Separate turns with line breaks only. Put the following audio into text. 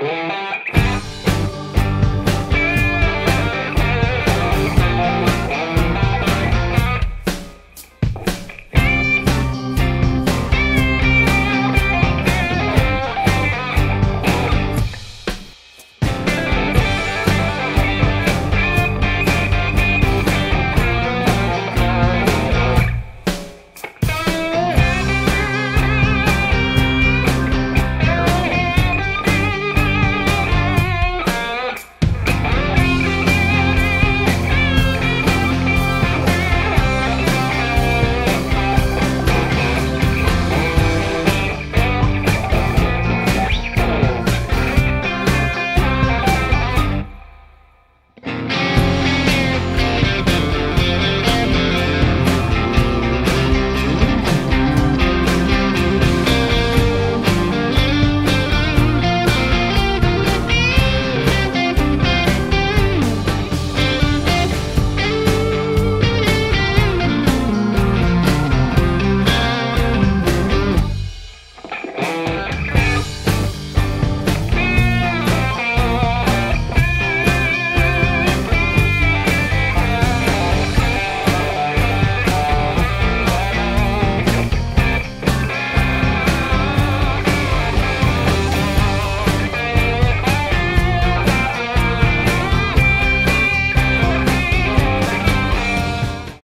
Música